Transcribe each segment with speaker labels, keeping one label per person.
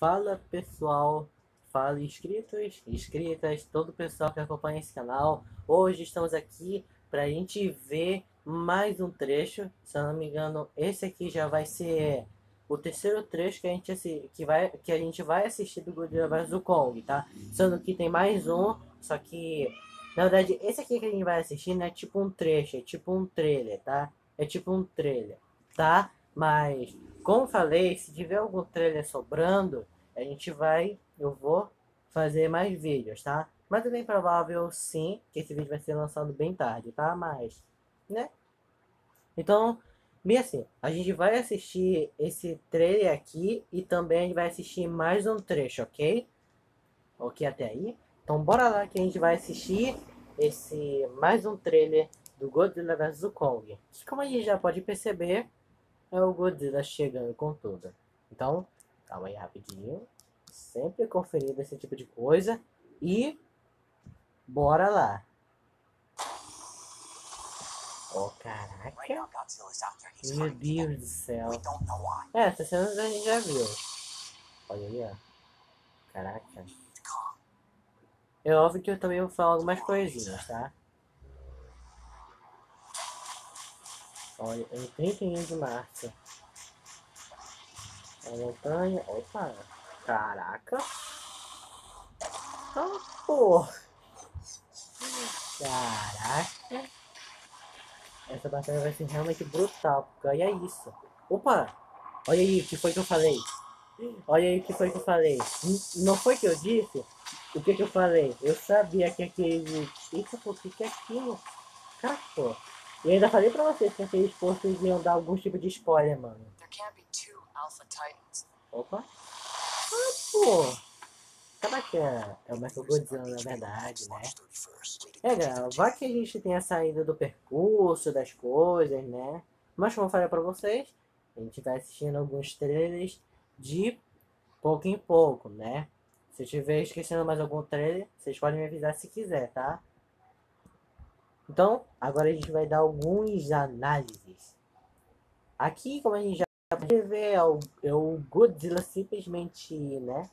Speaker 1: Fala pessoal, fala inscritos, inscritas, todo o pessoal que acompanha esse canal. Hoje estamos aqui para a gente ver mais um trecho. Se eu não me engano, esse aqui já vai ser o terceiro trecho que a gente, que vai, que a gente vai assistir do Godzilla vs Kong, tá? Sendo que tem mais um, só que na verdade esse aqui que a gente vai assistir não é tipo um trecho, é tipo um trailer, tá? É tipo um trailer, tá? Mas como falei, se tiver algum trailer sobrando, a gente vai, eu vou fazer mais vídeos, tá? Mas é bem provável, sim, que esse vídeo vai ser lançado bem tarde, tá? Mas, né? Então, bem assim, a gente vai assistir esse trailer aqui e também a gente vai assistir mais um trecho, ok? Ok até aí? Então bora lá que a gente vai assistir esse mais um trailer do Godzilla vs Kong. Como a gente já pode perceber, é o Godzilla chegando com tudo. Então, calma aí rapidinho. Sempre conferindo esse tipo de coisa. E bora lá. Oh, caraca. Meu Deus do céu. É, essa cena a gente já viu. Olha aí, ó. Caraca. É óbvio que eu também vou falar algumas coisinhas, tá? Olha, em 31 de março. A montanha. Opa! Caraca! Ah, pô! Caraca! Essa batalha vai ser realmente brutal, porque olha isso. Opa! Olha aí o que foi que eu falei. Olha aí o que foi que eu falei. Não foi que eu disse? O que que eu falei? Eu sabia que aquele... Eita, pô, o que que é aquilo? Cara, pô. E ainda falei pra vocês que aqueles postos iam dar algum tipo de spoiler, mano. Opa. Ah, pô. Caraca, é o Michael Godzilla, na verdade, né? É, galera, vai que a gente tenha saído do percurso das coisas, né? Mas como eu falei pra vocês, a gente vai assistindo alguns trailers de pouco em pouco, né? Se eu estiver esquecendo mais algum trailer, vocês podem me avisar se quiser, tá? Então, agora a gente vai dar alguns análises. Aqui, como a gente já pode ver, é o, é o Godzilla simplesmente, né?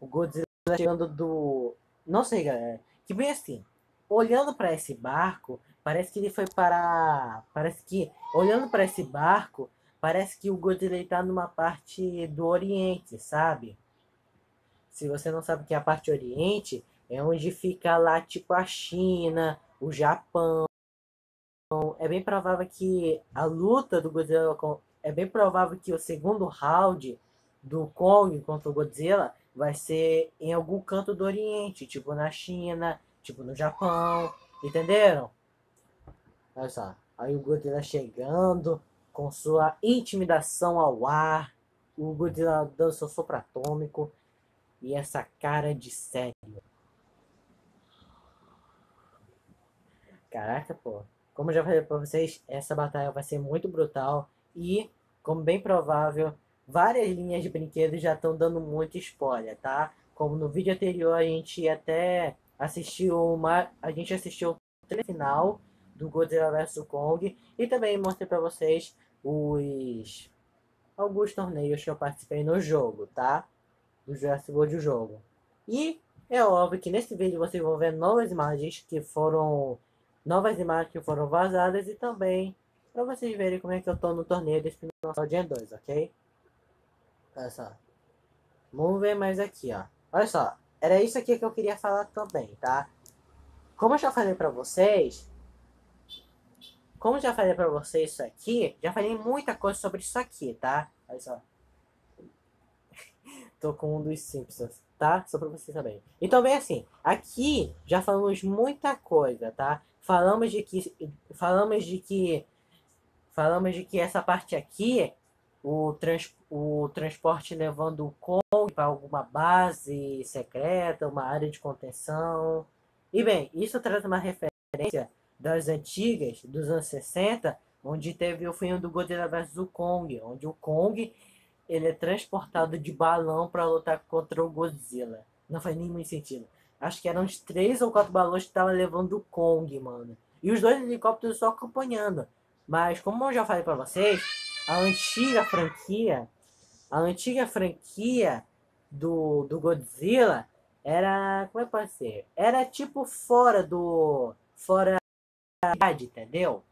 Speaker 1: O Godzilla chegando do... Não sei, galera. Que bem assim, olhando para esse barco, parece que ele foi para... Parece que, olhando para esse barco, parece que o Godzilla está numa parte do Oriente, sabe? Se você não sabe o que é a parte Oriente, é onde fica lá, tipo, a China, o Japão. É bem provável que a luta do Godzilla com, é bem provável que o segundo round do Kong contra o Godzilla vai ser em algum canto do Oriente, tipo na China, tipo no Japão, entenderam? Olha só, aí o Godzilla chegando com sua intimidação ao ar, o Godzilla dando seu sopro atômico e essa cara de sério. Caraca, pô. Como eu já falei pra vocês, essa batalha vai ser muito brutal. E, como bem provável, várias linhas de brinquedos já estão dando muito spoiler, tá? Como no vídeo anterior a gente até assistiu uma. A gente assistiu o final do Godzilla vs Kong. E também mostrei pra vocês os. alguns torneios que eu participei no jogo, tá? Do Jurassic World jogo. E é óbvio que nesse vídeo vocês vão ver novas imagens que foram novas imagens que foram vazadas e também para vocês verem como é que eu tô no torneio desse Spinosaurus Gen 2, ok? Olha só. Vamos ver mais aqui, ó. Olha só, era isso aqui que eu queria falar também, tá? Como eu já falei pra vocês, como eu já falei pra vocês isso aqui, já falei muita coisa sobre isso aqui, tá? Olha só. Tô com um dos Simpsons, tá? Só pra vocês saberem. Então, bem assim, aqui já falamos muita coisa, tá? Falamos de que falamos de que falamos de que essa parte aqui o, trans, o transporte levando o Kong para alguma base secreta, uma área de contenção. E bem, isso traz uma referência das antigas, dos anos 60, onde teve o filme do Godzilla vs o Kong, onde o Kong ele é transportado de balão para lutar contra o Godzilla. Não faz muito sentido. Acho que eram uns três ou quatro balões que estavam levando o Kong, mano. E os dois helicópteros só acompanhando. Mas como eu já falei pra vocês, a antiga franquia, a antiga franquia do, do Godzilla era. Como é que pode ser? Era tipo fora do. Fora da entendeu?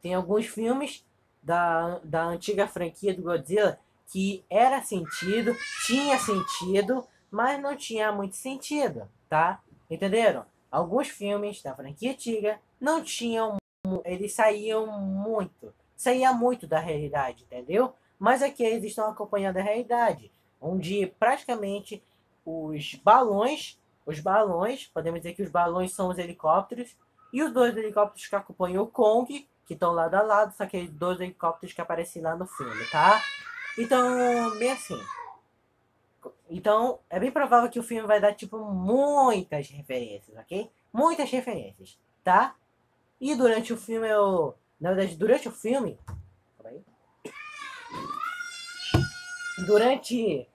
Speaker 1: Tem alguns filmes da, da antiga franquia do Godzilla que era sentido, tinha sentido, mas não tinha muito sentido, tá? Entenderam? Alguns filmes da franquia antiga não tinham. Eles saíam muito. Saía muito da realidade, entendeu? Mas aqui eles estão acompanhando a realidade. Onde praticamente os balões, os balões, podemos dizer que os balões são os helicópteros, e os dois helicópteros que acompanham o Kong, que estão lado a lado, são aqueles dois helicópteros que aparecem lá no filme, tá? Então, bem assim. Então, é bem provável que o filme vai dar, tipo, muitas referências, ok? Muitas referências, tá? E durante o filme eu... Na verdade, durante o filme... Durante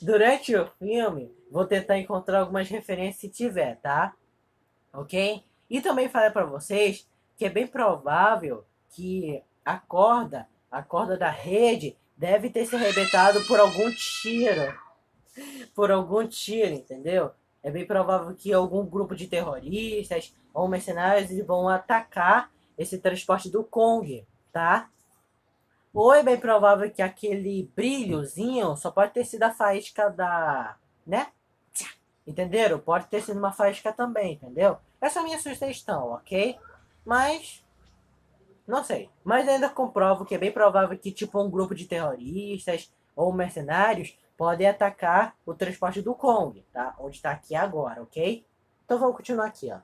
Speaker 1: Durante o filme, vou tentar encontrar algumas referências se tiver, tá? Ok? E também falei para vocês que é bem provável que a corda, a corda da rede, deve ter se arrebentado por algum tiro. Por algum tiro, entendeu? É bem provável que algum grupo de terroristas ou mercenários vão atacar esse transporte do Kong, tá? Ou é bem provável que aquele brilhozinho só pode ter sido a faísca da. né? Entenderam? Pode ter sido uma faísca também, entendeu? Essa é a minha sugestão, ok? Mas. Não sei. Mas ainda comprovo que é bem provável que, tipo, um grupo de terroristas ou mercenários podem atacar o transporte do Kong, tá? Onde está aqui agora, ok? Então vamos continuar aqui, ó.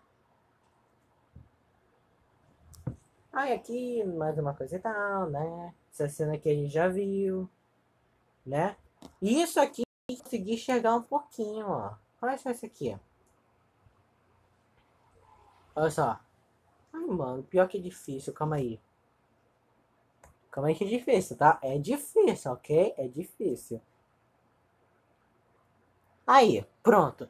Speaker 1: Aí aqui mais uma coisa e tal, né? Essa cena que a gente já viu, né? E isso aqui consegui chegar um pouquinho, ó. Olha só isso aqui, ó. Olha só. Ai, mano, pior que difícil, calma aí. Calma aí que é difícil, tá? É difícil, ok? É difícil. Aí, pronto.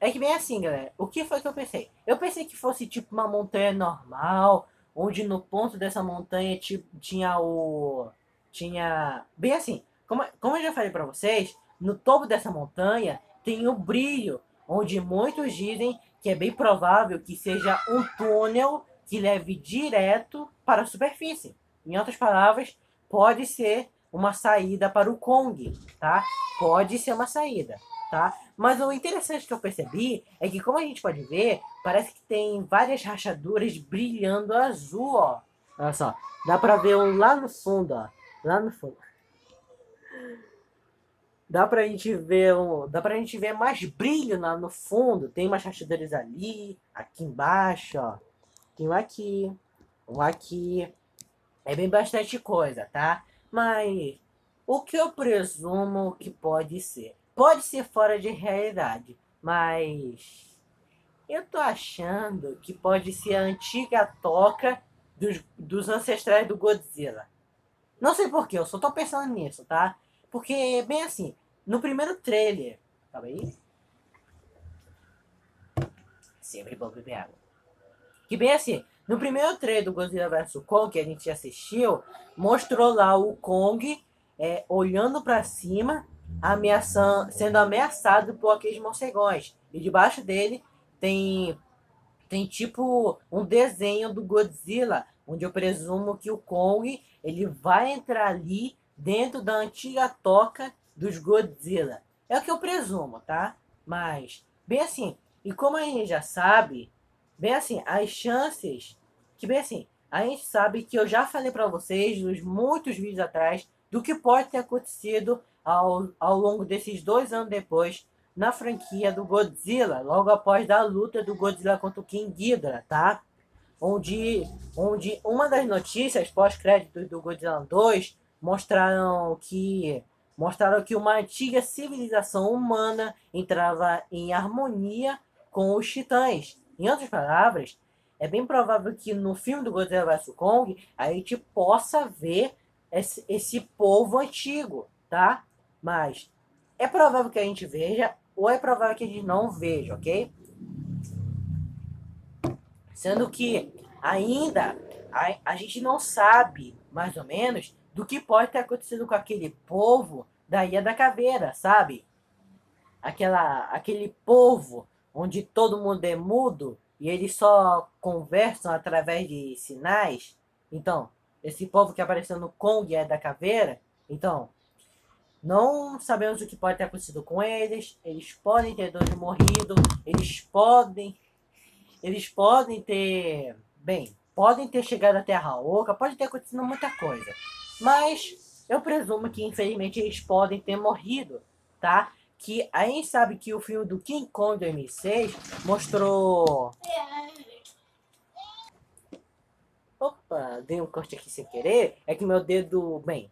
Speaker 1: É que bem assim, galera. O que foi que eu pensei? Eu pensei que fosse tipo uma montanha normal, onde no ponto dessa montanha tinha o. Tinha. Bem assim, como, como eu já falei para vocês, no topo dessa montanha tem o brilho, onde muitos dizem que é bem provável que seja um túnel que leve direto para a superfície. Em outras palavras, pode ser uma saída para o Kong, tá? Pode ser uma saída, tá? Mas o interessante que eu percebi é que, como a gente pode ver, parece que tem várias rachaduras brilhando azul, ó. Olha só, dá pra ver um lá no fundo, ó. Lá no fundo. Dá pra gente ver um, dá pra gente ver mais brilho lá no fundo. Tem umas rachaduras ali, aqui embaixo, ó. Tem um aqui, um aqui. É bem bastante coisa, tá? Mas o que eu presumo que pode ser? Pode ser fora de realidade, mas eu tô achando que pode ser a antiga toca dos, dos ancestrais do Godzilla. Não sei porquê, eu só tô pensando nisso, tá? Porque, bem assim, no primeiro trailer. Calma aí. Sempre bom beber água. Que bem assim, no primeiro trailer do Godzilla vs Kong que a gente assistiu, mostrou lá o Kong é, olhando para cima ameaçando, sendo ameaçado por aqueles morcegões. E debaixo dele tem, tem tipo um desenho do Godzilla, onde eu presumo que o Kong ele vai entrar ali dentro da antiga toca dos Godzilla. É o que eu presumo, tá? Mas, bem assim, e como a gente já sabe, bem assim, as chances, que bem assim, a gente sabe que eu já falei para vocês nos muitos vídeos atrás do que pode ter acontecido ao, ao longo desses dois anos depois na franquia do Godzilla, logo após da luta do Godzilla contra o King Ghidorah, tá? Onde, onde uma das notícias pós-créditos do Godzilla 2 mostraram que mostraram que uma antiga civilização humana entrava em harmonia com os titãs. Em outras palavras, é bem provável que no filme do Godzilla vs Kong a gente possa ver esse, esse povo antigo, tá? Mas é provável que a gente veja ou é provável que a gente não veja, ok? Sendo que ainda a, a gente não sabe, mais ou menos, do que pode ter acontecido com aquele povo da Ilha da Caveira, sabe? Aquela, aquele povo onde todo mundo é mudo e eles só conversam através de sinais. Então, esse povo que apareceu no Kong é da Caveira. Então, não sabemos o que pode ter acontecido com eles. Eles podem ter dois morrido. Eles podem. Eles podem ter. Bem, podem ter chegado à Terra Oca. Pode ter acontecido muita coisa. Mas eu presumo que infelizmente eles podem ter morrido, tá? Que a gente sabe que o filme do King Kong 2006 mostrou. Opa, dei um corte aqui sem querer. É que meu dedo. Bem,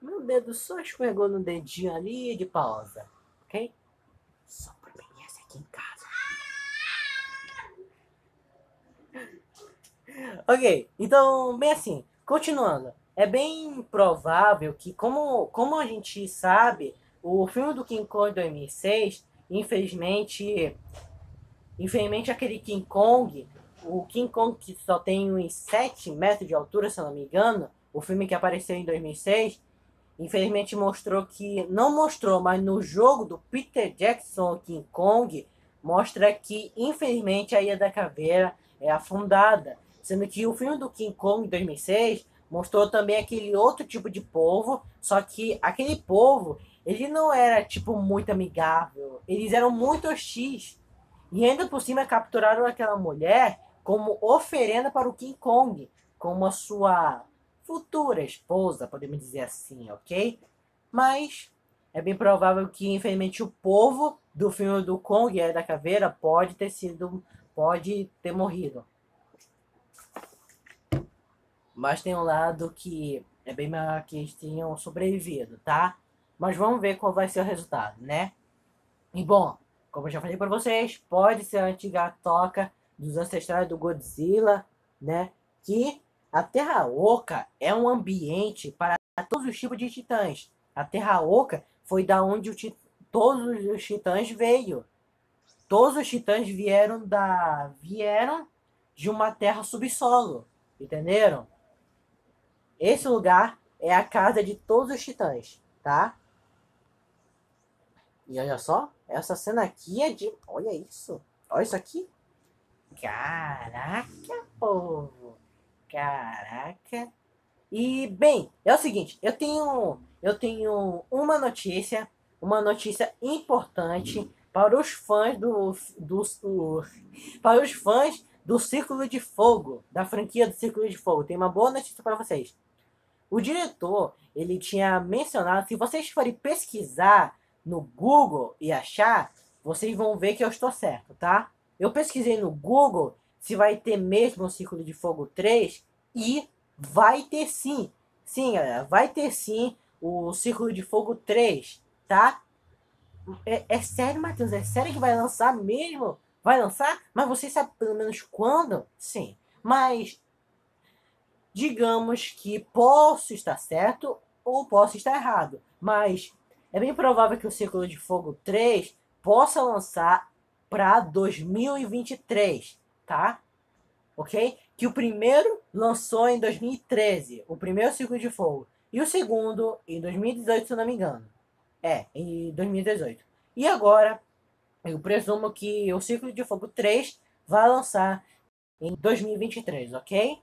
Speaker 1: meu dedo só escorregou no dedinho ali de pausa, ok? Só por experiência aqui em casa. ok, então, bem assim, continuando. É bem provável que, como, como a gente sabe, o filme do King Kong 2006, infelizmente, infelizmente aquele King Kong, o King Kong que só tem uns 7 metros de altura, se eu não me engano, o filme que apareceu em 2006, infelizmente mostrou que não mostrou, mas no jogo do Peter Jackson King Kong mostra que infelizmente a Ilha da Caveira é afundada, sendo que o filme do King Kong 2006 mostrou também aquele outro tipo de povo, só que aquele povo ele não era tipo muito amigável, eles eram muito hostis e ainda por cima capturaram aquela mulher como oferenda para o King Kong, como a sua futura esposa, podemos dizer assim, ok? Mas é bem provável que, infelizmente, o povo do filme do Kong e da Caveira pode ter sido, pode ter morrido. Mas tem um lado que é bem melhor que eles tenham sobrevivido, tá? Mas vamos ver qual vai ser o resultado, né? E bom, como eu já falei para vocês, pode ser a antiga toca dos ancestrais do Godzilla, né? Que a Terra Oca é um ambiente para todos os tipos de titãs. A Terra Oca foi da onde tit... todos os titãs veio. Todos os titãs vieram da vieram de uma terra subsolo, entenderam? Esse lugar é a casa de todos os titãs, tá? E olha só, essa cena aqui é de, olha isso. Olha isso aqui. Caraca, povo. Caraca. E, bem, é o seguinte, eu tenho, eu tenho uma notícia, uma notícia importante para os fãs do, do, do para os fãs do Círculo de Fogo, da franquia do Círculo de Fogo. Tem uma boa notícia para vocês. O diretor, ele tinha mencionado, se vocês forem pesquisar no Google e achar, vocês vão ver que eu estou certo, tá? Eu pesquisei no Google se vai ter mesmo o Círculo de Fogo 3 e vai ter sim. Sim, galera, vai ter sim o Círculo de Fogo 3, tá? É, é sério, Matheus? É sério que vai lançar mesmo? Vai lançar? Mas você sabe pelo menos quando? Sim. Mas digamos que posso estar certo ou posso estar errado. Mas é bem provável que o Círculo de Fogo 3 possa lançar para 2023, tá? Ok? Que o primeiro lançou em 2013, o primeiro Círculo de Fogo. E o segundo em 2018, se não me engano. É, em 2018. E agora, eu presumo que o Círculo de Fogo 3 vai lançar em 2023, ok?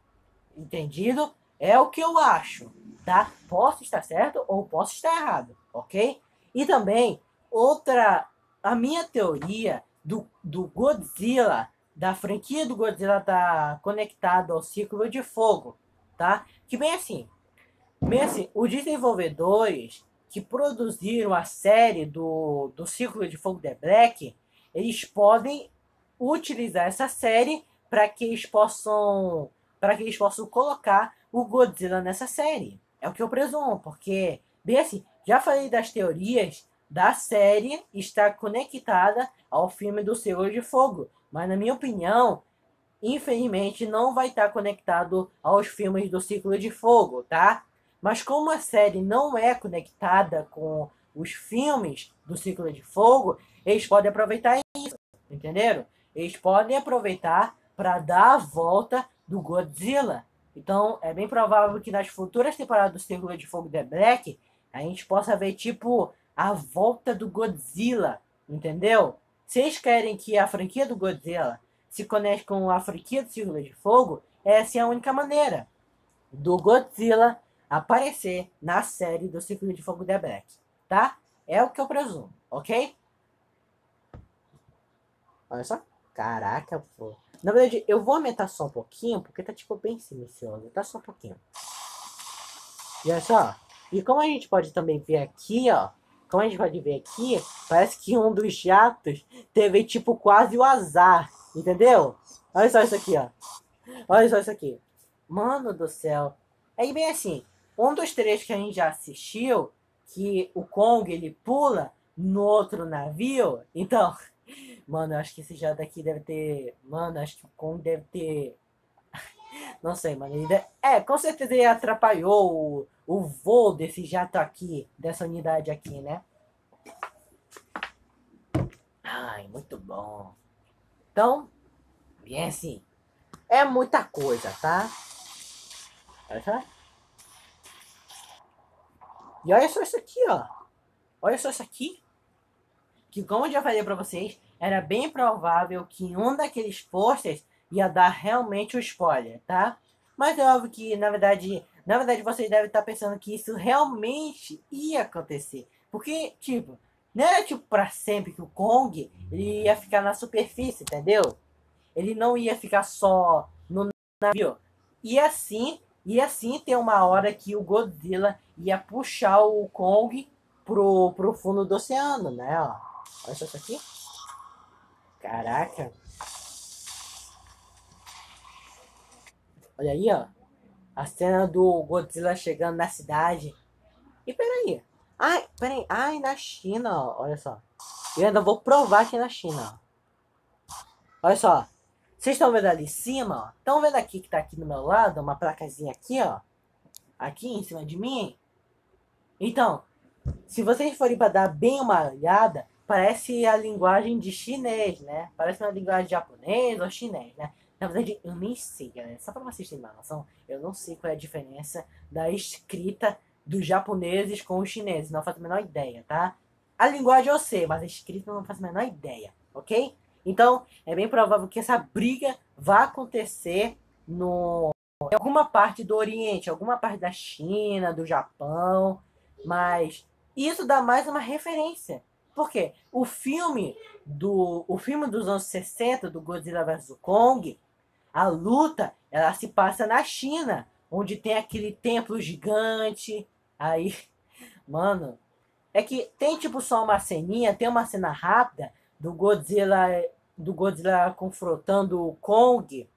Speaker 1: Entendido? É o que eu acho, tá? Posso estar certo ou posso estar errado, ok? E também, outra, a minha teoria do, do Godzilla, da franquia do Godzilla tá conectado ao ciclo de fogo, tá? Que bem assim, bem assim, os desenvolvedores que produziram a série do, do Círculo de Fogo The Black, eles podem utilizar essa série para que eles possam para que eles possam colocar o Godzilla nessa série. É o que eu presumo, porque bem assim, já falei das teorias da série está conectada ao filme do Senhor de Fogo, mas na minha opinião, infelizmente não vai estar conectado aos filmes do Ciclo de Fogo, tá? Mas como a série não é conectada com os filmes do Ciclo de Fogo, eles podem aproveitar isso, entenderam? Eles podem aproveitar para dar a volta do Godzilla. Então, é bem provável que nas futuras temporadas do Círculo de Fogo The Black, a gente possa ver, tipo, a volta do Godzilla, entendeu? Vocês querem que a franquia do Godzilla se conecte com a franquia do Círculo de Fogo? Essa é a única maneira do Godzilla aparecer na série do Círculo de Fogo The Black, tá? É o que eu presumo, ok? Olha só. Caraca, pô. Na verdade, eu vou aumentar só um pouquinho, porque tá tipo bem silencioso. Tá só um pouquinho. E olha só. E como a gente pode também ver aqui, ó. Como a gente pode ver aqui, parece que um dos jatos teve tipo quase o azar. Entendeu? Olha só isso aqui, ó. Olha só isso aqui. Mano do céu. É bem assim. Um dos três que a gente já assistiu, que o Kong ele pula no outro navio. Então, Mano, eu acho que esse jato daqui deve ter. Mano, acho que o Kong deve ter. Não sei, mano. É, com certeza ele atrapalhou o, o voo desse jato aqui, dessa unidade aqui, né? Ai, muito bom. Então, bem assim. É muita coisa, tá? Olha só. E olha só isso aqui, ó. Olha só isso aqui. Que como eu já falei pra vocês, era bem provável que um daqueles posters ia dar realmente o spoiler, tá? Mas é óbvio que, na verdade, na verdade vocês devem estar pensando que isso realmente ia acontecer. Porque, tipo, não era tipo para sempre que o Kong ele ia ficar na superfície, entendeu? Ele não ia ficar só no navio. E assim, e assim tem uma hora que o Godzilla ia puxar o Kong pro, pro fundo do oceano, né? Ó. Olha só isso aqui. Caraca. Olha aí, ó. A cena do Godzilla chegando na cidade. E peraí. Ai, peraí. Ai, na China, ó. Olha só. Eu ainda vou provar aqui na China, ó. Olha só. Vocês estão vendo ali em cima, ó? Estão vendo aqui que tá aqui do meu lado? Uma placazinha aqui, ó. Aqui em cima de mim. Então, se vocês forem para dar bem uma olhada, parece a linguagem de chinês, né? Parece uma linguagem japonês ou chinês, né? Na verdade, eu nem sei, galera. Só para vocês terem uma noção, eu não sei qual é a diferença da escrita dos japoneses com os chineses. Não faço a menor ideia, tá? A linguagem eu sei, mas a escrita eu não faço a menor ideia, ok? Então, é bem provável que essa briga vá acontecer no, em alguma parte do Oriente, alguma parte da China, do Japão, mas isso dá mais uma referência por quê? O filme, do, o filme dos anos 60, do Godzilla vs. Kong, a luta, ela se passa na China, onde tem aquele templo gigante. Aí, mano, é que tem tipo só uma ceninha, tem uma cena rápida do Godzilla, do Godzilla confrontando o Kong.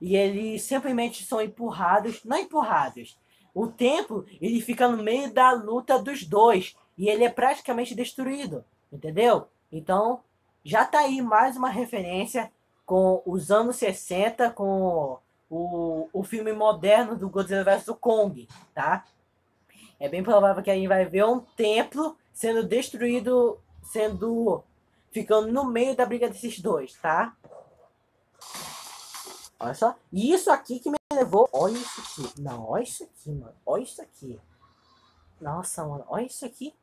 Speaker 1: E eles simplesmente são empurrados, não empurrados. O templo, ele fica no meio da luta dos dois e ele é praticamente destruído, entendeu? Então, já tá aí mais uma referência com os anos 60, com o, o filme moderno do Godzilla vs Kong, tá? É bem provável que a gente vai ver um templo sendo destruído, sendo ficando no meio da briga desses dois, tá? Olha só. E isso aqui que me levou. Olha isso aqui. Não, olha isso aqui, mano. Olha isso aqui. Nossa, mano. Olha isso aqui.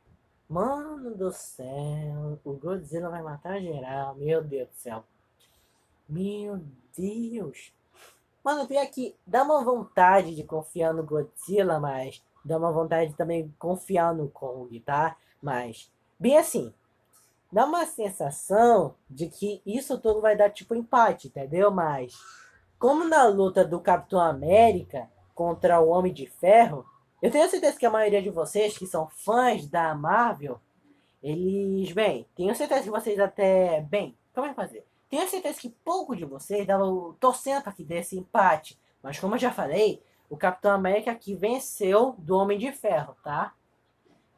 Speaker 1: Mano do céu, o Godzilla vai matar geral. Meu Deus do céu. Meu Deus. Mano, tem aqui, dá uma vontade de confiar no Godzilla, mas dá uma vontade também de confiar no Kong, tá? Mas, bem assim, dá uma sensação de que isso tudo vai dar tipo empate, entendeu? Mas, como na luta do Capitão América contra o Homem de Ferro, eu tenho certeza que a maioria de vocês que são fãs da Marvel, eles, bem, tenho certeza que vocês até, bem, como é que fazer? Tenho certeza que pouco de vocês estavam torcendo para que desse empate, mas como eu já falei, o Capitão América aqui venceu do Homem de Ferro, tá?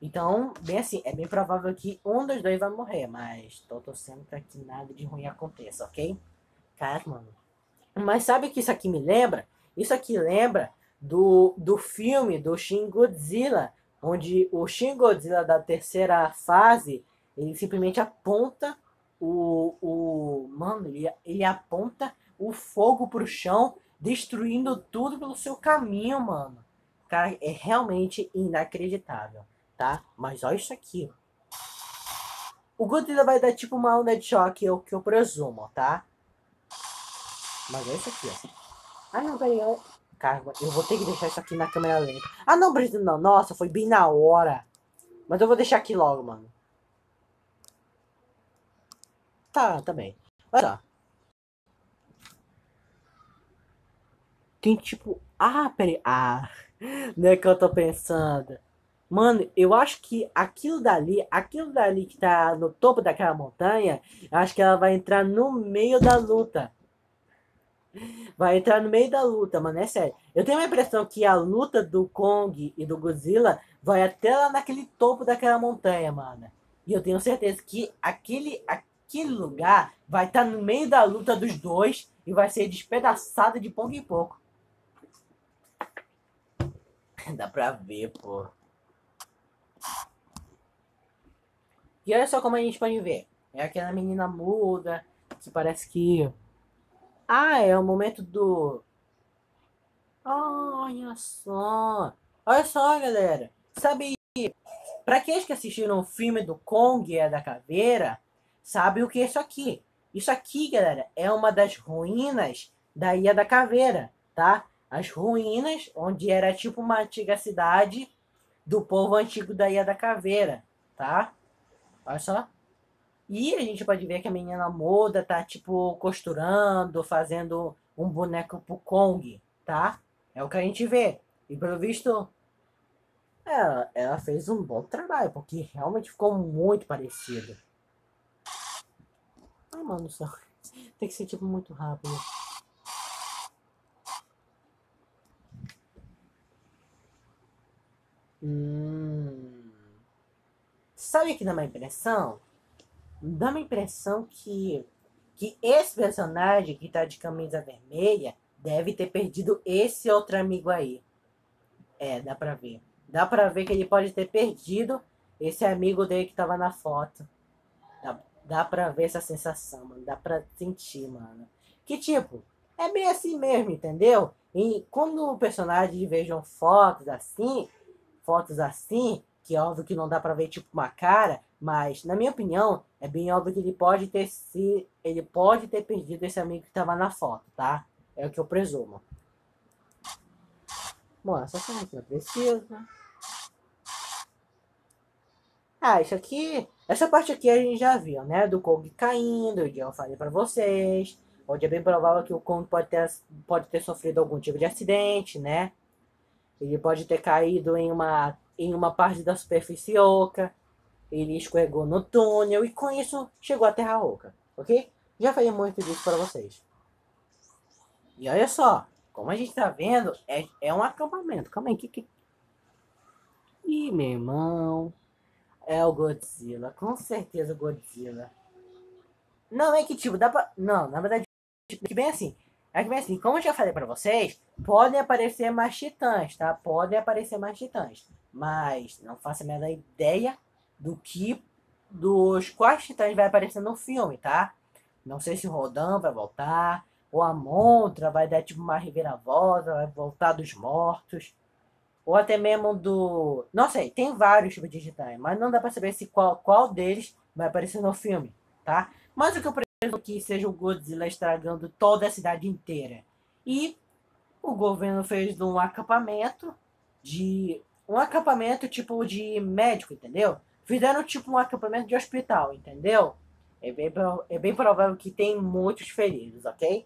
Speaker 1: Então, bem assim, é bem provável que um dos dois vai morrer, mas tô torcendo para que nada de ruim aconteça, ok? Cara, mano. Mas sabe o que isso aqui me lembra? Isso aqui lembra do, do filme do Shin Godzilla, onde o Shin Godzilla da terceira fase, ele simplesmente aponta o, o mano, ele, ele aponta o fogo pro chão, destruindo tudo pelo seu caminho, mano. Cara, é realmente inacreditável. tá? Mas olha isso aqui. O Godzilla vai dar tipo uma onda de choque, o que eu presumo, tá? Mas olha isso aqui, ó. Ah, não, peraí. Eu... Caramba, eu vou ter que deixar isso aqui na câmera lenta. Ah, não, Brasil, não. Nossa, foi bem na hora. Mas eu vou deixar aqui logo, mano. Tá, também. Olha. Tem tipo... Ah, peraí. Ah, não é que eu tô pensando. Mano, eu acho que aquilo dali, aquilo dali que tá no topo daquela montanha, acho que ela vai entrar no meio da luta. Vai entrar no meio da luta, mano, é sério. Eu tenho a impressão que a luta do Kong e do Godzilla vai até lá naquele topo daquela montanha, mano. E eu tenho certeza que aquele, aquele lugar vai estar tá no meio da luta dos dois e vai ser despedaçado de pouco em pouco. Dá pra ver, pô. E olha só como a gente pode ver. É aquela menina muda, que parece que. Ah, é o momento do. Olha só. Olha só, galera. Sabe, para aqueles que assistiram o filme do Kong e a da Caveira, sabe o que é isso aqui. Isso aqui, galera, é uma das ruínas da Ilha da Caveira, tá? As ruínas onde era tipo uma antiga cidade do povo antigo da Ilha da Caveira, tá? Olha só. E a gente pode ver que a menina muda tá, tipo, costurando, fazendo um boneco pro Kong, tá? É o que a gente vê. E pelo visto, ela, ela fez um bom trabalho, porque realmente ficou muito parecido. Ah, mano, só. Tem que ser, tipo, muito rápido. Hum. Sabe o que dá uma impressão? Dá uma impressão que, que esse personagem que tá de camisa vermelha deve ter perdido esse outro amigo aí. É, dá pra ver. Dá pra ver que ele pode ter perdido esse amigo dele que tava na foto. Dá, pra ver essa sensação, mano. Dá pra sentir, mano. Que tipo, é bem assim mesmo, entendeu? E quando o personagem vejam fotos assim, fotos assim, que é óbvio que não dá pra ver tipo uma cara, mas na minha opinião, é bem óbvio que ele pode ter se ele pode ter perdido esse amigo que tava na foto, tá? É o que eu presumo. Bom, essa parte não precisa. Ah, isso aqui, essa parte aqui a gente já viu, né? Do Kong caindo, que eu falei pra vocês. Onde é bem provável que o Kong pode ter, pode ter sofrido algum tipo de acidente, né? Ele pode ter caído em uma, em uma parte da superfície oca. Ele escorregou no túnel e com isso chegou à Terra Oca, ok? Já falei muito disso para vocês. E olha só, como a gente tá vendo, é, é um acampamento. Calma aí, que, que... Ih, meu irmão. É o Godzilla, com certeza o Godzilla. Não, é que tipo, dá pra. Não, na verdade, tipo, que bem assim. É que bem assim, como eu já falei pra vocês, podem aparecer mais titãs, tá? Podem aparecer mais titãs. Mas não faço a menor ideia do que. dos quais titãs vai aparecer no filme, tá? Não sei se o Rodan vai voltar, ou a Montra vai dar tipo uma reviravolta, vai voltar dos mortos ou até mesmo do. Não sei, tem vários tipos de mas não dá pra saber se qual, qual deles vai aparecer no filme, tá? Mas o que eu preciso que seja o Godzilla estragando toda a cidade inteira. E o governo fez um acampamento de. Um acampamento tipo de médico, entendeu? Fizeram tipo um acampamento de hospital, entendeu? É bem, é bem provável que tem muitos feridos, ok?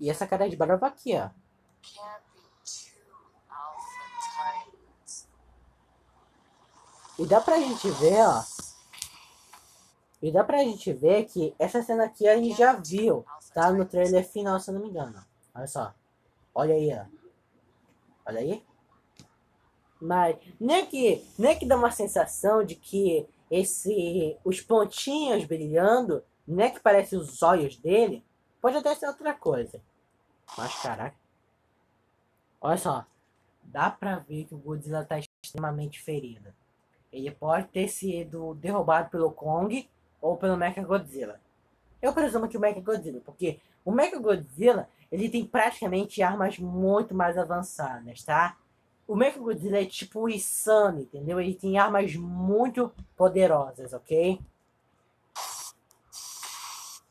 Speaker 1: E essa cara de barba aqui, ó. E dá pra gente ver, ó. E dá pra gente ver que essa cena aqui a gente já viu, tá? No trailer final, se eu não me engano. Olha só. Olha aí, ó. Olha aí. Mas nem que, nem que dá uma sensação de que esse os pontinhos brilhando, nem que parece os olhos dele, pode até ser outra coisa. Mas caraca. Olha só. Dá pra ver que o Godzilla tá extremamente ferido. Ele pode ter sido derrubado pelo Kong ou pelo Mecha Godzilla. Eu presumo que o Mechagodzilla, porque o Mechagodzilla, ele tem praticamente armas muito mais avançadas, tá? O Mechagodzilla é tipo o Isano, entendeu? Ele tem armas muito poderosas, ok?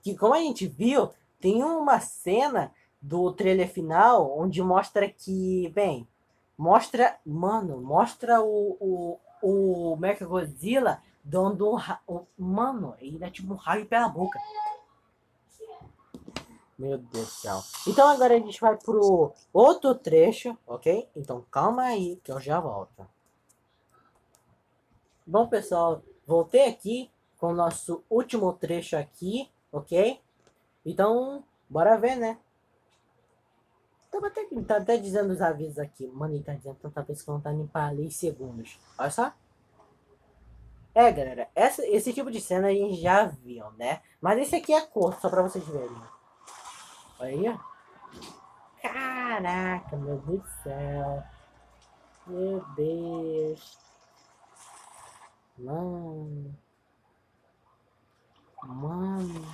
Speaker 1: Que como a gente viu, tem uma cena do trailer final onde mostra que, bem, mostra, mano, mostra o, o, o Mechagodzilla dando um, um mano, ele dá tipo um raio pela boca. Meu Deus do céu. Então agora a gente vai pro outro trecho, ok? Então calma aí que eu já volto. Bom pessoal, voltei aqui com o nosso último trecho aqui, ok? Então, bora ver, né? Tava até, tá até dizendo os avisos aqui. Mano, ele tá dizendo tanta vez que não tá nem para ali segundos. Olha só. É, galera, essa, esse tipo de cena a gente já viu, né? Mas esse aqui é curto, só pra vocês verem. Olha aí. Caraca, meu Deus do céu. Meu Deus. Mano. Mano.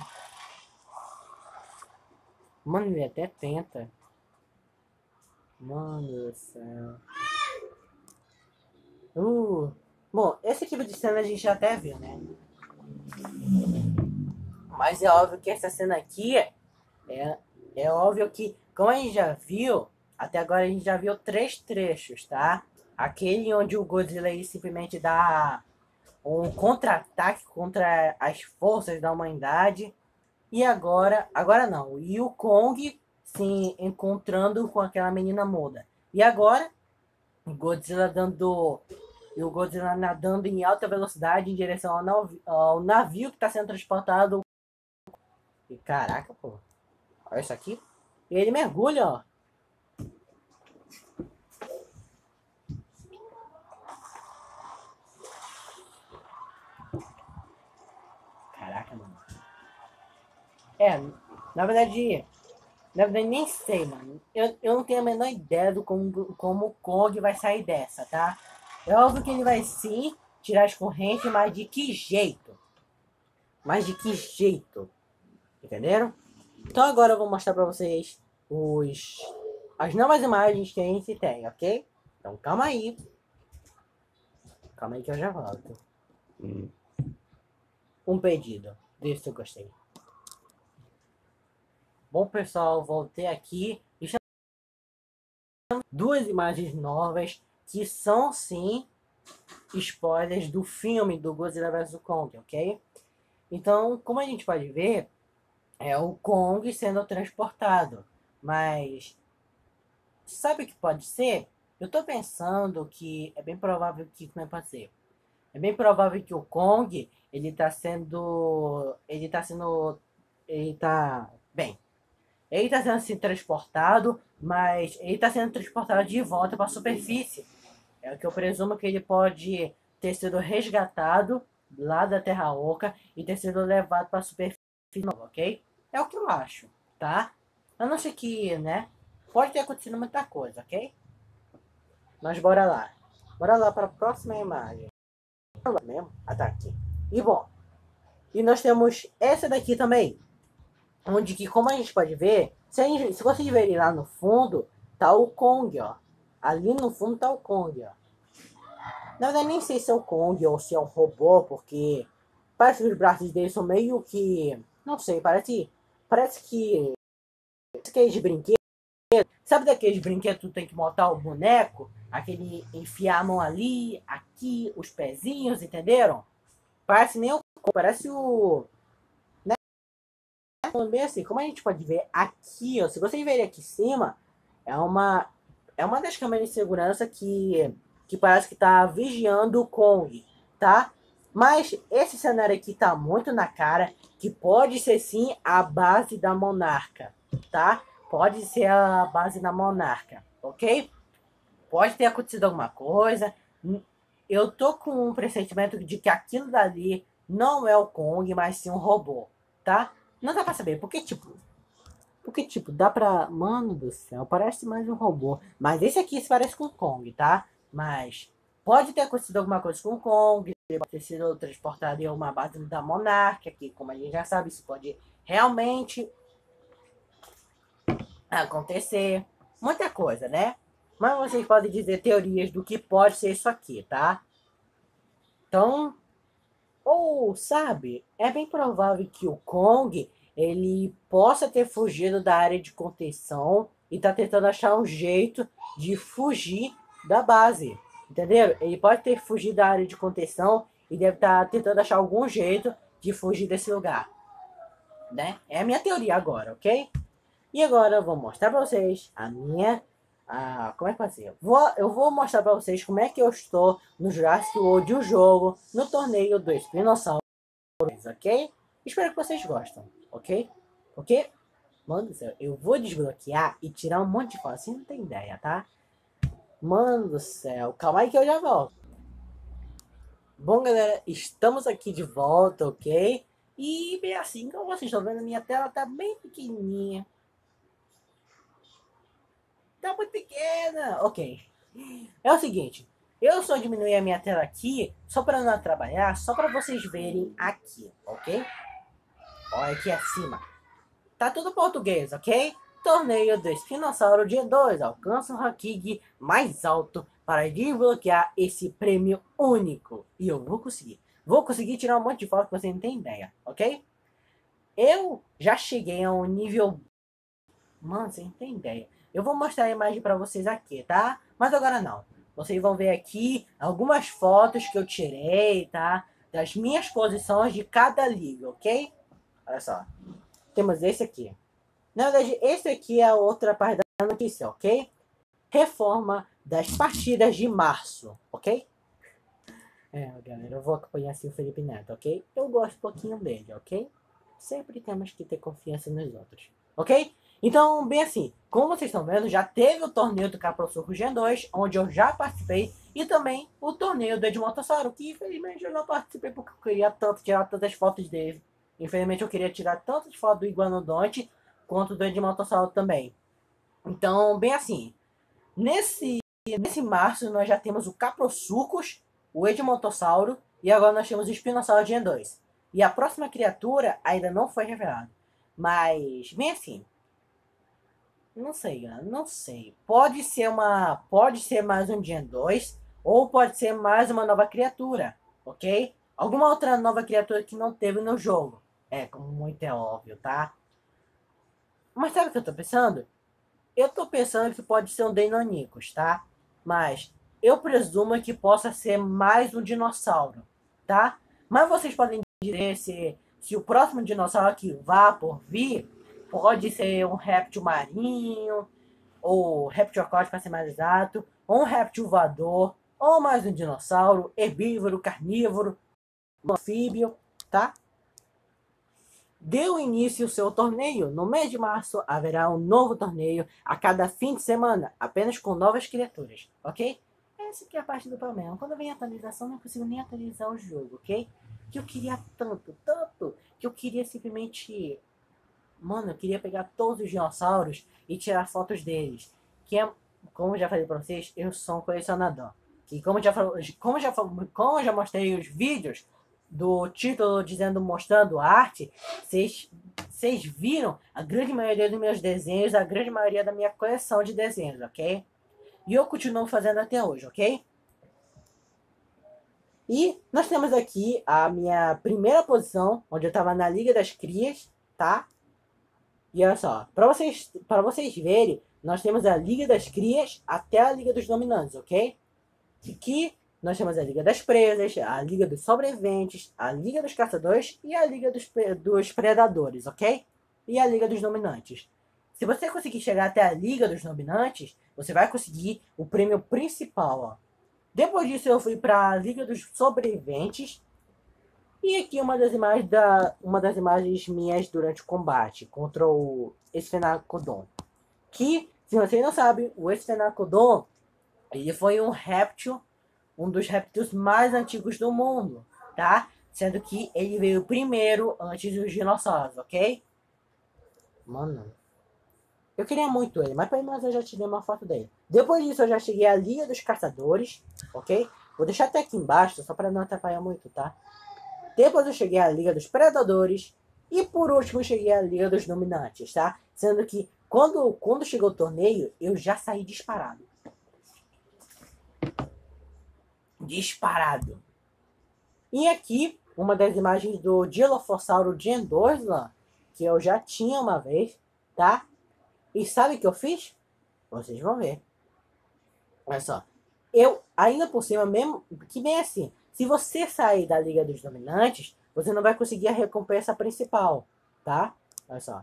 Speaker 1: Mano, ele até tenta. Mano do céu. Uh. Bom, esse tipo de cena a gente já até viu, né? Mas é óbvio que essa cena aqui é, é óbvio que, como a gente já viu, até agora a gente já viu três trechos, tá? Aquele onde o Godzilla simplesmente dá um contra-ataque contra as forças da humanidade. E agora, agora não, e o Kong se encontrando com aquela menina muda. E agora, o Godzilla dando. O Godzilla nadando em alta velocidade em direção ao, navio, ao navio que está sendo transportado. E caraca, pô. Olha isso aqui. E ele mergulha, ó. Caraca, mano. É, na verdade, na verdade, nem sei, mano. Eu, eu não tenho a menor ideia do como, como o Kong vai sair dessa, tá? É óbvio que ele vai sim tirar as correntes, mas de que jeito? Mas de que jeito? Entenderam? Então agora eu vou mostrar pra vocês os, as novas imagens que a gente tem, ok? Então calma aí. Calma aí que eu já volto. Hum. Um pedido. Vê se eu gostei. Bom, pessoal, voltei aqui duas imagens novas que são, sim, spoilers do filme do Godzilla vs Kong, ok? Então, como a gente pode ver, é o Kong sendo transportado. Mas, sabe o que pode ser? Eu tô pensando que é bem provável que como é pode ser. É bem provável que o Kong, ele tá sendo... Ele tá sendo... Ele tá... Ele está sendo assim, transportado, mas ele está sendo transportado de volta para a superfície. É o que eu presumo que ele pode ter sido resgatado lá da Terra Oca e ter sido levado para a superfície, ok? É o que eu acho, tá? A não ser que, né? Pode ter acontecido muita coisa, ok? Mas bora lá. Bora lá para a próxima imagem. Mesmo? Ah, tá aqui. E bom. E nós temos essa daqui também onde que, como a gente pode ver, se, gente, se vocês verem lá no fundo, tá o Kong, ó. Ali no fundo tá o Kong, ó. Na verdade, nem sei se é o Kong ou se é um robô, porque parece que os braços dele são meio que... Não sei, parece, parece que... Aqueles brinquedos... Sabe daqueles brinquedos que tu tem que montar o boneco? Aquele enfiar a mão ali, aqui, os pezinhos, entenderam? Parece nem o... Parece o bem assim, como a gente pode ver aqui, ó, se vocês verem aqui em cima, é uma, é uma das câmeras de segurança que, que parece que está vigiando o Kong, tá? Mas esse cenário aqui tá muito na cara que pode ser sim a base da monarca, tá? Pode ser a base da monarca, ok? Pode ter acontecido alguma coisa. Eu tô com um pressentimento de que aquilo dali não é o Kong, mas sim um robô, tá? Não dá pra saber, porque tipo. Porque, tipo, dá pra. Mano do céu, parece mais um robô. Mas esse aqui se parece com o Kong, tá? Mas pode ter acontecido alguma coisa com o Kong, pode ter sido transportado em uma base da monarca, que como a gente já sabe, isso pode realmente acontecer. Muita coisa, né? Mas vocês podem dizer teorias do que pode ser isso aqui, tá? Então, ou sabe, é bem provável que o Kong ele possa ter fugido da área de contenção e tá tentando achar um jeito de fugir da base. Entendeu? Ele pode ter fugido da área de contenção e deve estar tá tentando achar algum jeito de fugir desse lugar. Né? É a minha teoria agora, ok? E agora eu vou mostrar pra vocês a minha... A, como é que ser? Vou, eu vou mostrar pra vocês como é que eu estou no Jurassic World, o jogo, no torneio do Espinossauro, ok? Espero que vocês gostem, ok? Porque, mano do céu, eu vou desbloquear e tirar um monte de foto, você não tem ideia, tá? Mano do céu, calma aí que eu já volto. Bom, galera, estamos aqui de volta, ok? E bem assim, como vocês estão vendo, minha tela tá bem pequenininha. Tá muito pequena. Ok. É o seguinte, eu só diminuí a minha tela aqui, só para não trabalhar, só para vocês verem aqui, ok? Olha aqui acima. Tá tudo português, ok? Torneio do Espinossauro dia 2 alcança o Hakig mais alto para desbloquear esse prêmio único. E eu vou conseguir. Vou conseguir tirar um monte de fotos que você não tem ideia, ok? Eu já cheguei a um nível... Mano, você não tem ideia. Eu vou mostrar a imagem para vocês aqui, tá? Mas agora não. Vocês vão ver aqui algumas fotos que eu tirei, tá? Das minhas posições de cada liga, ok? Olha só. Temos esse aqui. Na verdade, esse aqui é a outra parte da notícia, ok? Reforma das partidas de março, ok? É, galera, eu vou acompanhar assim o Felipe Neto, ok? Eu gosto um pouquinho dele, ok? Sempre temos que ter confiança nos outros, ok? Então, bem assim, como vocês estão vendo, já teve o torneio do Caprosuco Gen 2, onde eu já participei, e também o torneio do Edmontossauro, que infelizmente eu não participei porque eu queria tanto tirar tantas fotos dele. Infelizmente eu queria tirar tantas fotos do Iguanodonte quanto do Edmontossauro também. Então, bem assim, nesse, nesse março nós já temos o Caprosucos, o Edmontossauro e agora nós temos o Espinossauro Gen 2. E a próxima criatura ainda não foi revelada. Mas, bem assim, não sei, não sei. Pode ser uma, pode ser mais um Gen 2 ou pode ser mais uma nova criatura, ok? Alguma outra nova criatura que não teve no jogo. É, como muito é óbvio, tá? Mas sabe o que eu tô pensando? Eu tô pensando que pode ser um Deinonychus, tá? Mas eu presumo que possa ser mais um dinossauro, tá? Mas vocês podem dizer se, se o próximo dinossauro que vá por vir pode ser um réptil marinho, ou réptil aquático para ser mais exato, ou um réptil voador, ou mais um dinossauro, herbívoro, carnívoro, anfíbio, tá? deu início o seu torneio. No mês de março haverá um novo torneio a cada fim de semana, apenas com novas criaturas, ok? Essa aqui é a parte do problema. Quando vem a atualização, não consigo nem atualizar o jogo, ok? Que eu queria tanto, tanto, que eu queria simplesmente... Mano, eu queria pegar todos os dinossauros e tirar fotos deles. Que é, como eu já falei pra vocês, eu sou um colecionador. E como já, como já, como já mostrei os vídeos do título dizendo mostrando arte, vocês viram a grande maioria dos meus desenhos, a grande maioria da minha coleção de desenhos, ok? E eu continuo fazendo até hoje, ok? E nós temos aqui a minha primeira posição, onde eu estava na Liga das Crias, tá? E olha só, para vocês, para vocês verem, nós temos a Liga das Crias até a Liga dos Dominantes, ok? Que nós temos a Liga das Presas, a Liga dos Sobreviventes, a Liga dos Caçadores e a Liga dos, dos Predadores, ok? E a Liga dos Dominantes. Se você conseguir chegar até a Liga dos Dominantes, você vai conseguir o prêmio principal, ó. Depois disso eu fui para a Liga dos Sobreviventes. E aqui uma das imagens da uma das imagens minhas durante o combate contra o Sphenacodon. Que, se você não sabe, o Sphenacodon ele foi um réptil um dos répteis mais antigos do mundo, tá? Sendo que ele veio primeiro antes dos dinossauros, ok? Mano, eu queria muito ele, mas pelo menos eu já tirei uma foto dele. Depois disso eu já cheguei à Liga dos Caçadores, ok? Vou deixar até aqui embaixo, só para não atrapalhar muito, tá? Depois eu cheguei à Liga dos Predadores, E por último, cheguei à Liga dos Dominantes, tá? Sendo que quando, quando chegou o torneio, eu já saí disparado. Disparado. E aqui, uma das imagens do Dilophosauro Gen 2 lá, que eu já tinha uma vez, tá? E sabe o que eu fiz? Vocês vão ver. Olha só. Eu, ainda por cima, mesmo que bem assim, se você sair da Liga dos Dominantes, você não vai conseguir a recompensa principal, tá? Olha só.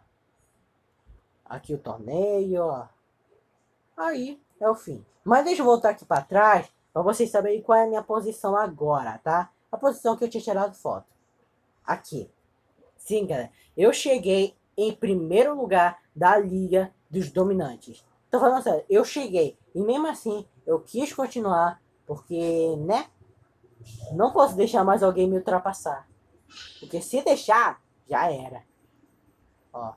Speaker 1: Aqui o torneio, ó. Aí é o fim. Mas deixa eu voltar aqui para trás, para vocês saberem qual é a minha posição agora, tá? A posição que eu tinha tirado foto. Aqui. Sim, galera. Eu cheguei em primeiro lugar da Liga dos Dominantes. Tô falando sério, eu cheguei. E mesmo assim, eu quis continuar, porque, né? Não posso deixar mais alguém me ultrapassar. Porque se deixar, já era. Ó.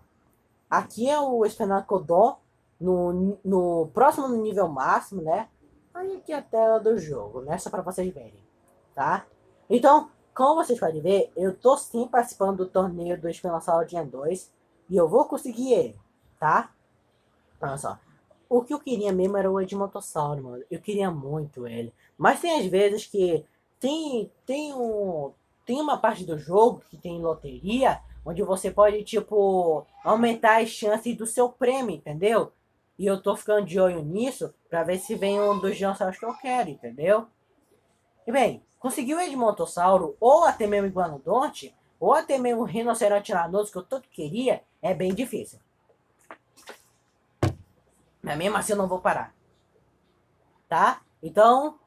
Speaker 1: Aqui é o Espenacodon no, no próximo nível máximo, né? Aí aqui é a tela do jogo, né? Só para vocês verem, tá? Então, como vocês podem ver, eu tô sim participando do torneio do Espinossauro Gen 2 e eu vou conseguir ele, tá? Olha só. O que eu queria mesmo era o Edmontossauro, mano. Eu queria muito ele. Mas tem às vezes que tem, tem um, tem uma parte do jogo que tem loteria, onde você pode, tipo, aumentar as chances do seu prêmio, entendeu? E eu tô ficando de olho nisso pra ver se vem um dos dinossauros que eu quero, entendeu? E bem, conseguir o Edmontossauro, ou até mesmo Iguanodonte, ou até mesmo o Rinoceronte Lanoso, que eu tanto queria, é bem difícil. Mas mesmo assim eu não vou parar. Tá? Então,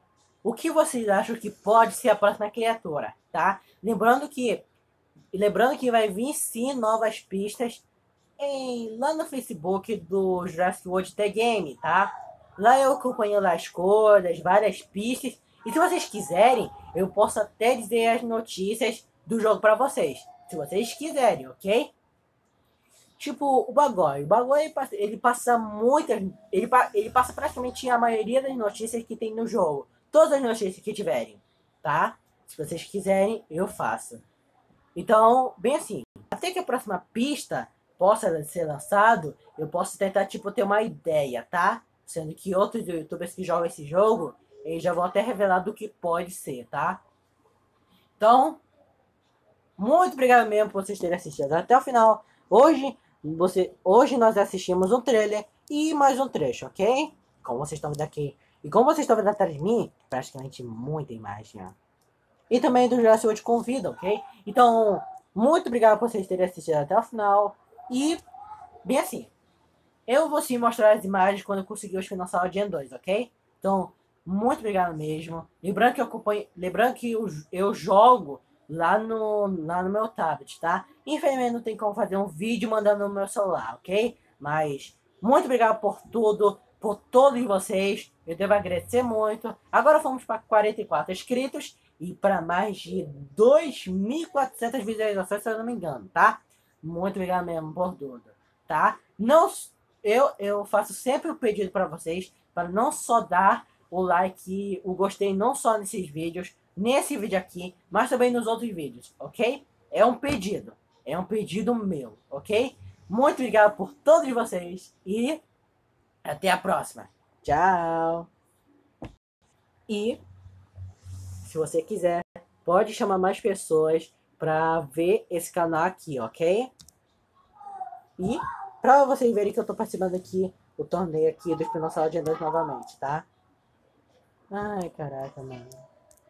Speaker 1: o que vocês acham que pode ser a próxima criatura, tá? Lembrando que lembrando que vai vir sim novas pistas em, lá no Facebook do Jurassic World The Game, tá? Lá eu acompanho as coisas, várias pistas. E se vocês quiserem, eu posso até dizer as notícias do jogo para vocês. Se vocês quiserem, ok? Tipo, o Bagói. O Bagói, ele passa, ele passa muitas... Ele, ele passa praticamente a maioria das notícias que tem no jogo todas as notícias que tiverem, tá? Se vocês quiserem, eu faço. Então, bem assim, até que a próxima pista possa ser lançado, eu posso tentar, tipo, ter uma ideia, tá? Sendo que outros youtubers que jogam esse jogo, eles já vão até revelar do que pode ser, tá? Então, muito obrigado mesmo por vocês terem assistido até o final. Hoje, você, hoje nós assistimos um trailer e mais um trecho, ok? Como vocês estão vendo aqui e como vocês estão vendo atrás de mim, praticamente muita imagem, ó. E também do Jurassic World Convida, ok? Então, muito obrigado por vocês terem assistido até o final. E, bem assim, eu vou sim mostrar as imagens quando eu conseguir o Espinossauro Gen 2, ok? Então, muito obrigado mesmo. Lembrando que eu, acompanho, lembrando que eu, eu jogo lá no, lá no meu tablet, tá? Infelizmente não tem como fazer um vídeo mandando no meu celular, ok? Mas, muito obrigado por tudo por todos vocês. Eu devo agradecer muito. Agora fomos para 44 inscritos e para mais de 2.400 visualizações, se eu não me engano, tá? Muito obrigado mesmo por tudo, tá? Não, eu, eu faço sempre o um pedido para vocês para não só dar o like, o gostei não só nesses vídeos, nesse vídeo aqui, mas também nos outros vídeos, ok? É um pedido, é um pedido meu, ok? Muito obrigado por todos vocês e até a próxima. Tchau. E se você quiser, pode chamar mais pessoas para ver esse canal aqui, ok? E para vocês verem que eu tô participando aqui o torneio aqui do Espinossauro de 2 novamente, tá? Ai, caraca, mano.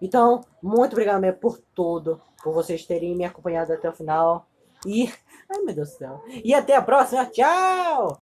Speaker 1: Então, muito obrigado mesmo por tudo, por vocês terem me acompanhado até o final. E, ai meu Deus do céu. E até a próxima, tchau!